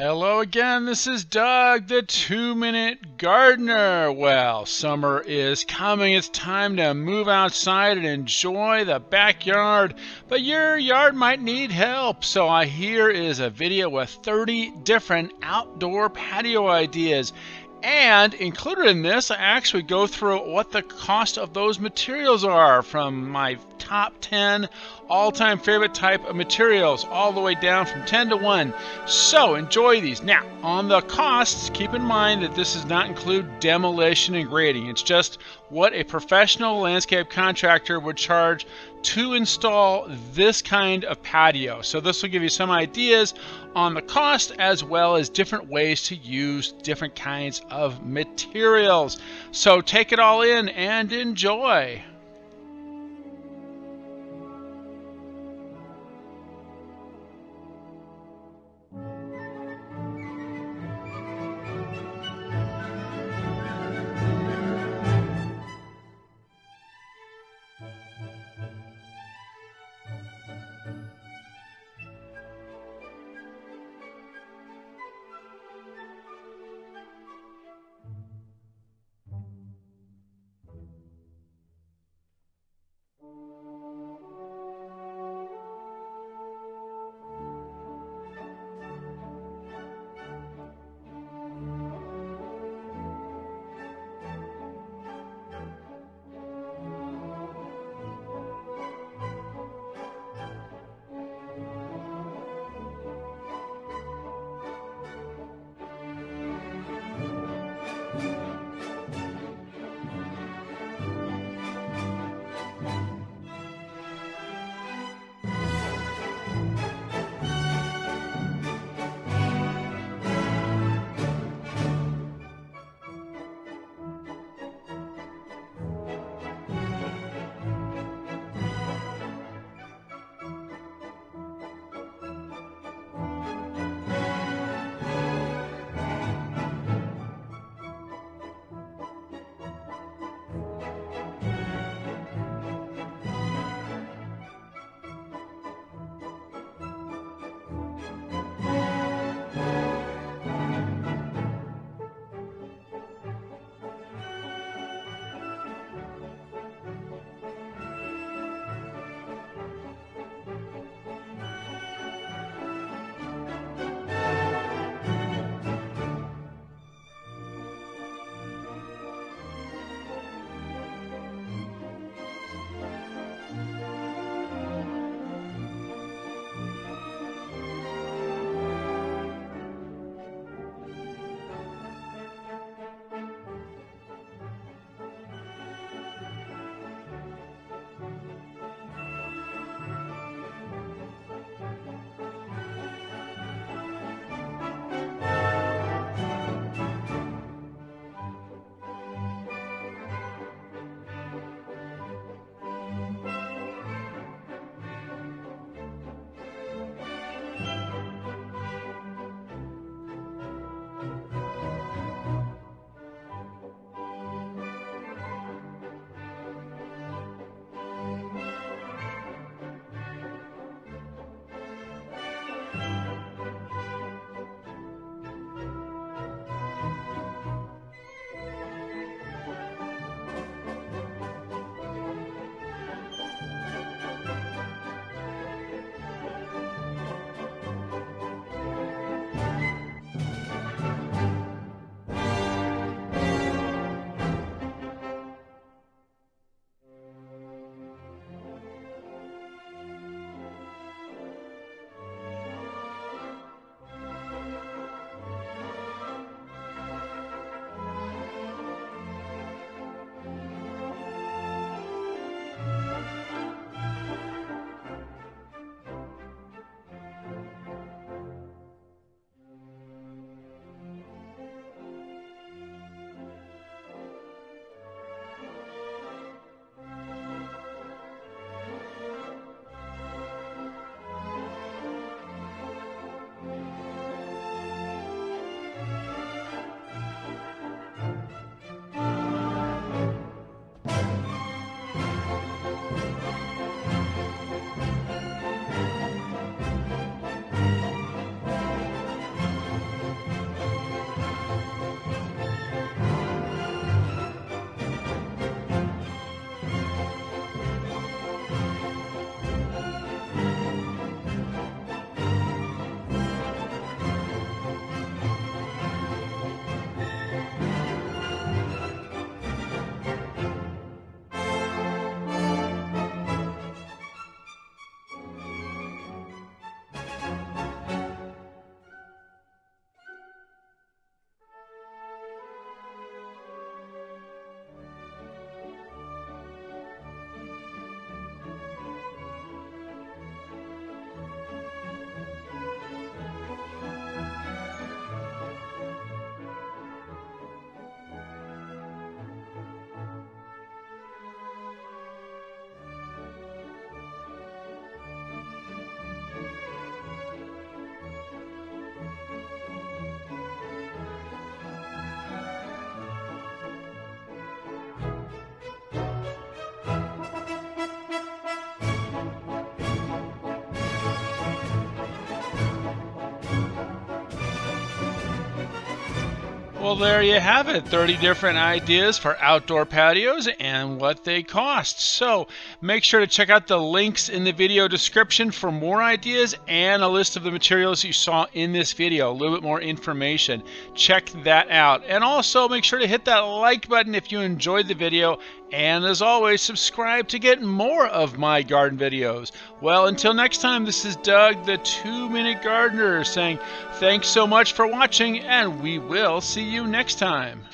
Hello again, this is Doug, the two minute gardener. Well, summer is coming. It's time to move outside and enjoy the backyard, but your yard might need help. So, I here is a video with 30 different outdoor patio ideas. And included in this, I actually go through what the cost of those materials are from my top 10 all time favorite type of materials, all the way down from 10 to 1. So enjoy these. Now, on the costs, keep in mind that this does not include demolition and grading. It's just what a professional landscape contractor would charge to install this kind of patio. So this will give you some ideas on the cost as well as different ways to use different kinds of materials. So take it all in and enjoy. Well, there you have it 30 different ideas for outdoor patios and what they cost. So make sure to check out the links in the video description for more ideas and a list of the materials you saw in this video, a little bit more information. Check that out. And also make sure to hit that like button if you enjoyed the video. And as always, subscribe to get more of my garden videos. Well, until next time, this is Doug, the Two Minute Gardener, saying thanks so much for watching, and we will see you next time.